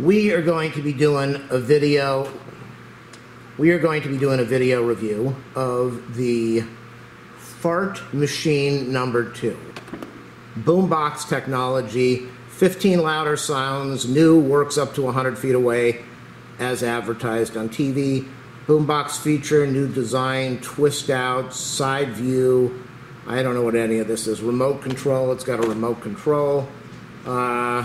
we are going to be doing a video. We are going to be doing a video review of the Fart Machine Number Two, boombox technology, 15 louder sounds, new, works up to 100 feet away, as advertised on TV. Boombox feature, new design, twist out, side view. I don't know what any of this is. Remote control. It's got a remote control. Uh,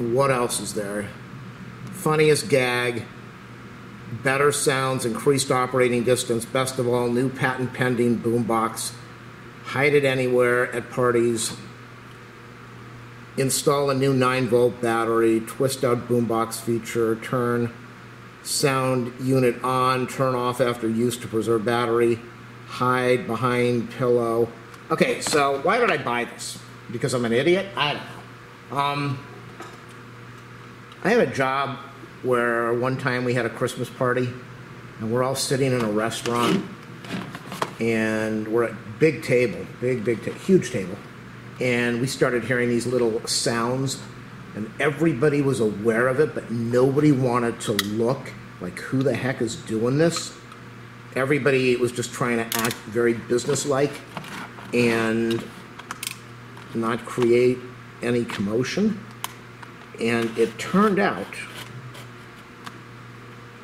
what else is there? Funniest gag, better sounds, increased operating distance, best of all, new patent pending boombox, hide it anywhere at parties, install a new 9 volt battery, twist out boombox feature, turn sound unit on, turn off after use to preserve battery, hide behind pillow. Okay, so why did I buy this? Because I'm an idiot? I don't know. Um, I had a job where one time we had a Christmas party and we're all sitting in a restaurant and we're at big table, big, big, ta- huge table. And we started hearing these little sounds and everybody was aware of it, but nobody wanted to look like who the heck is doing this. Everybody was just trying to act very businesslike and not create any commotion. And it turned out,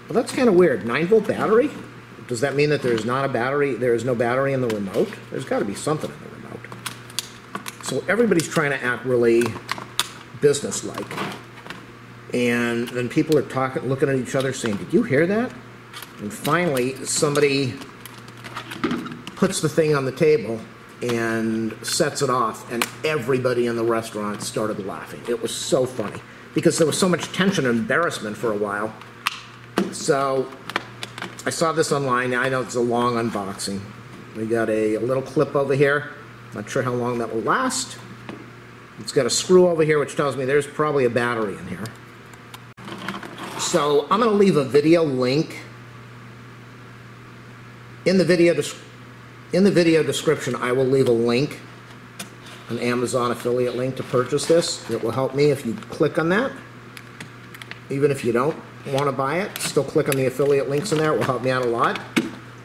well, that's kind of weird. Nine volt battery? Does that mean that there's not a battery? There is no battery in the remote? There's got to be something in the remote. So everybody's trying to act really businesslike. And then people are talking, looking at each other, saying, Did you hear that? And finally, somebody puts the thing on the table and sets it off, and everybody in the restaurant started laughing. It was so funny because there was so much tension and embarrassment for a while. So I saw this online. I know it's a long unboxing. We got a, a little clip over here. Not sure how long that will last. It's got a screw over here, which tells me there's probably a battery in here. So I'm going to leave a video link in the video des- in the video description. I will leave a link, an Amazon affiliate link to purchase this. It will help me if you click on that. Even if you don't want to buy it, still click on the affiliate links in there. It will help me out a lot.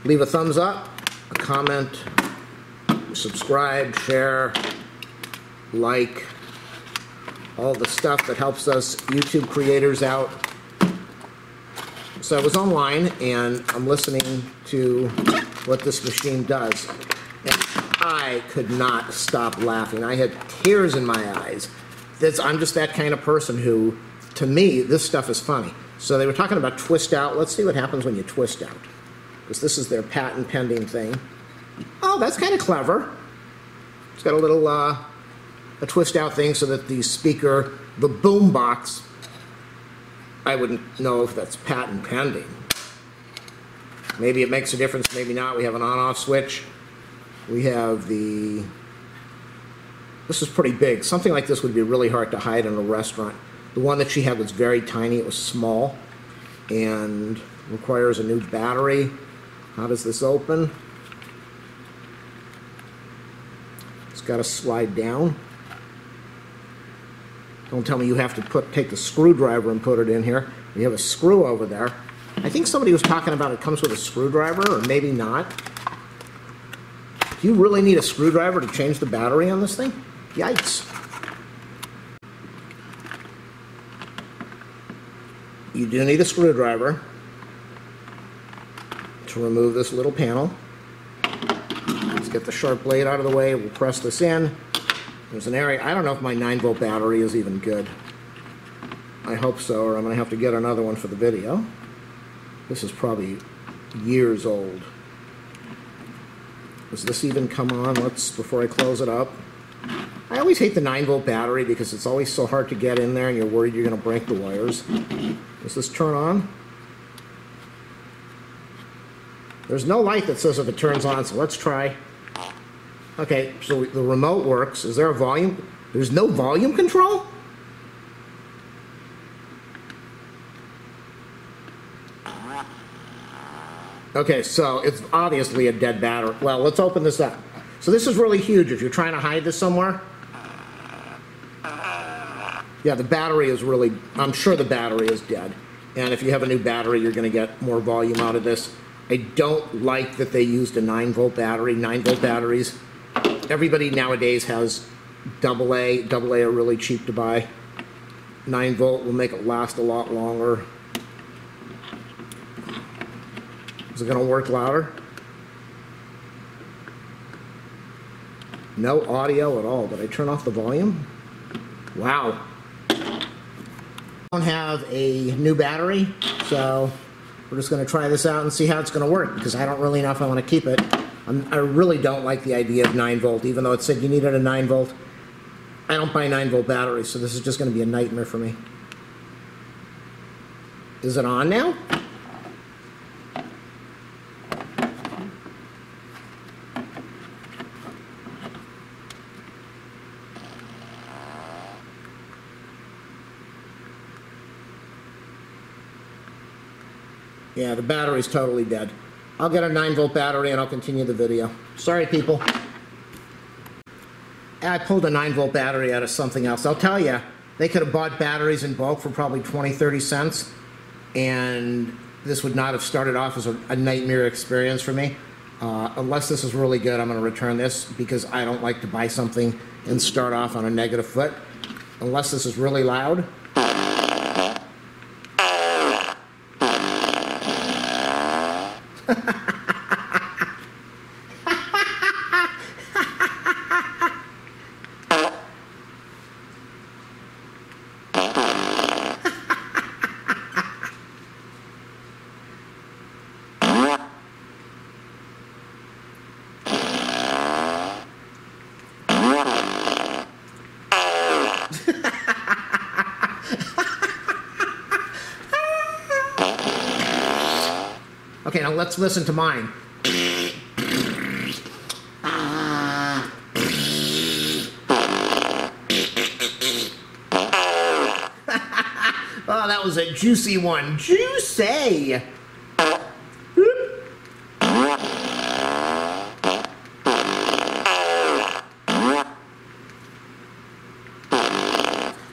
Leave a thumbs up, a comment, subscribe, share, like, all the stuff that helps us YouTube creators out. So I was online and I'm listening to what this machine does. And I could not stop laughing. I had tears in my eyes. I'm just that kind of person who, to me, this stuff is funny. So they were talking about twist out. Let's see what happens when you twist out. Because this is their patent pending thing. Oh, that's kind of clever. It's got a little uh, a twist out thing so that the speaker, the boom box, I wouldn't know if that's patent pending. Maybe it makes a difference, maybe not. We have an on off switch. We have the. This is pretty big. Something like this would be really hard to hide in a restaurant. The one that she had was very tiny, it was small, and requires a new battery. How does this open? It's got to slide down. Don't tell me you have to put take the screwdriver and put it in here. We have a screw over there. I think somebody was talking about it comes with a screwdriver, or maybe not. Do you really need a screwdriver to change the battery on this thing? Yikes. You do need a screwdriver to remove this little panel. Let's get the sharp blade out of the way. We'll press this in. There's an area, I don't know if my 9 volt battery is even good. I hope so, or I'm going to have to get another one for the video. This is probably years old. Does this even come on? Let's, before I close it up. I always hate the 9 volt battery because it's always so hard to get in there and you're worried you're going to break the wires. Does this turn on? There's no light that says if it turns on, so let's try. Okay, so the remote works. Is there a volume? There's no volume control? Okay, so it's obviously a dead battery. Well, let's open this up. So this is really huge if you're trying to hide this somewhere. Yeah, the battery is really, I'm sure the battery is dead. And if you have a new battery, you're going to get more volume out of this. I don't like that they used a 9 volt battery. 9 volt batteries, everybody nowadays has double A. Double A are really cheap to buy. 9 volt will make it last a lot longer. Is it going to work louder? No audio at all. Did I turn off the volume? Wow. I don't have a new battery, so we're just going to try this out and see how it's going to work because I don't really know if I want to keep it. I'm, i really don't like the idea of 9 volt, even though it said you needed a 9 volt. I don't buy 9 volt batteries, so this is just going to be a nightmare for me. Is it on now? Yeah, the battery's totally dead. I'll get a 9 volt battery and I'll continue the video. Sorry, people. I pulled a 9 volt battery out of something else. I'll tell you, they could have bought batteries in bulk for probably 20, 30 cents, and this would not have started off as a, a nightmare experience for me. Uh, unless this is really good, I'm going to return this because I don't like to buy something and start off on a negative foot. Unless this is really loud, Okay, now let's listen to mine. oh, that was a juicy one. Juicy!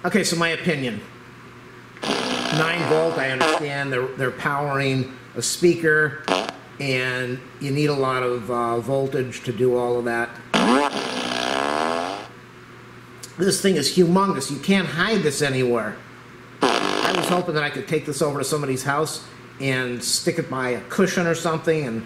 Okay, so my opinion. 9 volt, I understand they're, they're powering a speaker and you need a lot of uh, voltage to do all of that. This thing is humongous. You can't hide this anywhere. I was hoping that I could take this over to somebody's house and stick it by a cushion or something and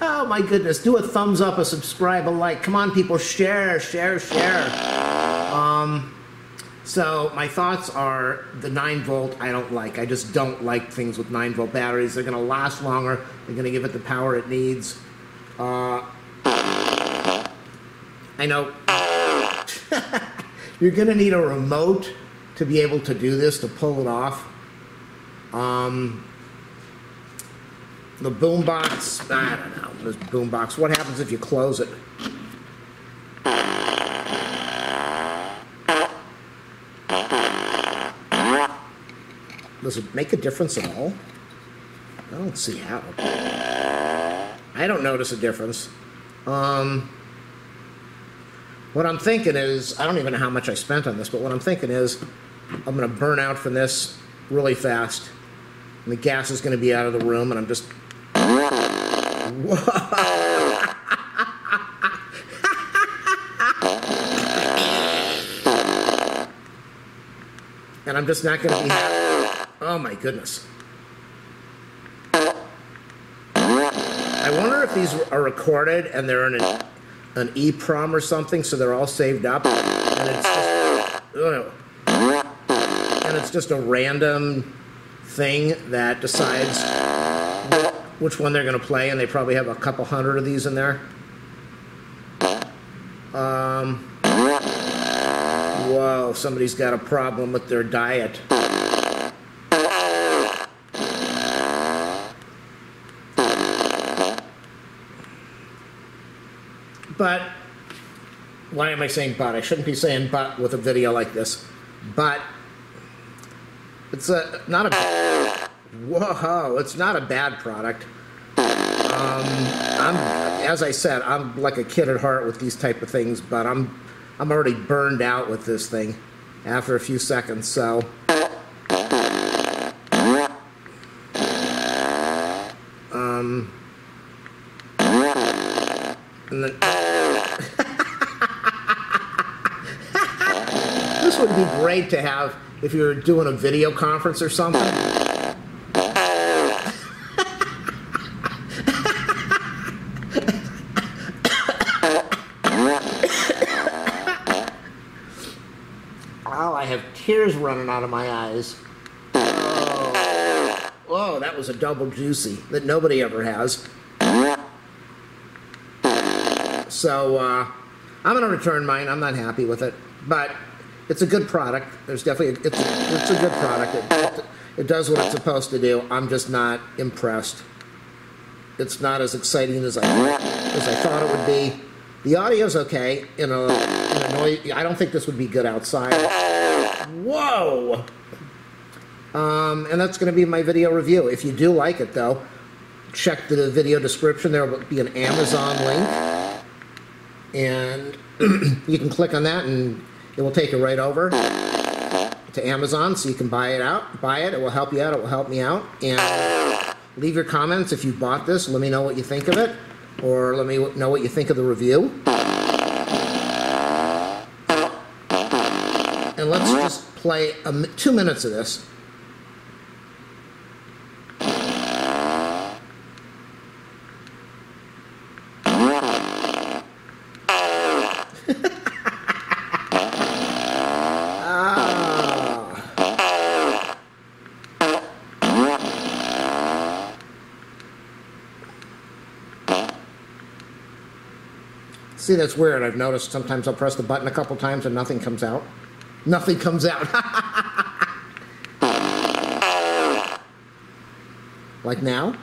Oh my goodness, do a thumbs up, a subscribe, a like. Come on people, share, share, share. Um so my thoughts are the 9 volt I don't like. I just don't like things with 9 volt batteries. They're going to last longer. They're going to give it the power it needs. Uh, I know you're going to need a remote to be able to do this, to pull it off. Um, the boombox, I don't know, this boombox, what happens if you close it? Does it make a difference at all? I don't see how. I don't notice a difference. Um, what I'm thinking is, I don't even know how much I spent on this, but what I'm thinking is, I'm going to burn out from this really fast. And the gas is going to be out of the room, and I'm just. and I'm just not going to be. Oh my goodness. I wonder if these are recorded and they're in an, an EEPROM or something, so they're all saved up, and it's just, and it's just a random thing that decides which one they're going to play, and they probably have a couple hundred of these in there. Um, whoa, somebody's got a problem with their diet. But why am I saying but? I shouldn't be saying but with a video like this. But it's a not a whoa, it's not a bad product. Um, I'm, as I said, I'm like a kid at heart with these type of things, but I'm, I'm already burned out with this thing after a few seconds, so. Um, and then, this would be great to have if you were doing a video conference or something. Oh, I have tears running out of my eyes. Oh, Whoa, that was a double juicy that nobody ever has. So, uh, I'm going to return mine. I'm not happy with it, but it's a good product. There's definitely it's it's a good product. It, it, does what it's supposed to do. I'm just not impressed. It's not as exciting as I as I thought it would be. The audio's okay in a, I don't think this would be good outside. Whoa! Um, and that's going to be my video review. If you do like it, though, check the video description. There will be an Amazon link, and you can click on that, and it will take you right over to Amazon, so you can buy it out. Buy it. It will help you out. It will help me out. And leave your comments if you bought this. Let me know what you think of it, or let me know what you think of the review. And let's just play a, two minutes of this. Ah. See, that's weird. I've noticed sometimes I'll press the button a couple times and nothing comes out. Nothing comes out. like now.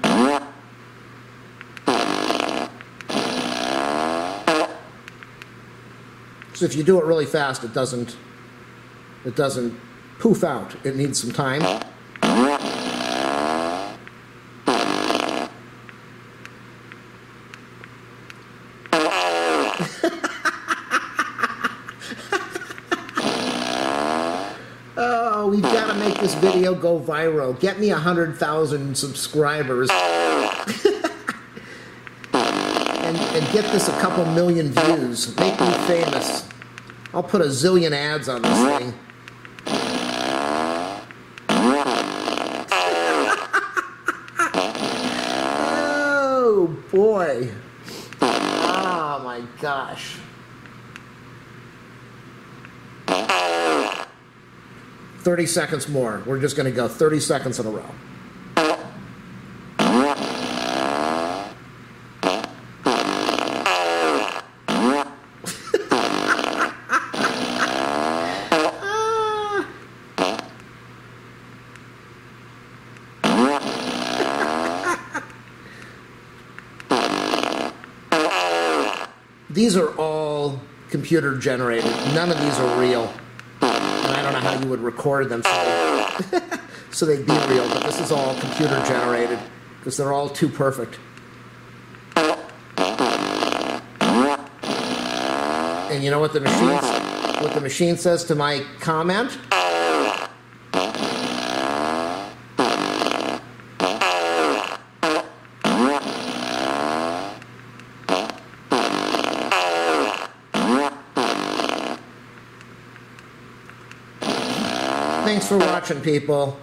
So if you do it really fast, it doesn't it doesn't poof out. It needs some time. Oh, we've got to make this video go viral. Get me a hundred thousand subscribers. and, and get this a couple million views. Make me famous. I'll put a zillion ads on this thing. oh boy. Oh my gosh. Thirty seconds more. We're just going to go thirty seconds in a row. These are all computer generated. None of these are real. And I don't know how you would record them so, so they'd be real, but this is all computer generated because they're all too perfect. And you know what the machine what the machine says to my comment? Thanks for watching, people.